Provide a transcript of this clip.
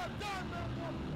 Well done,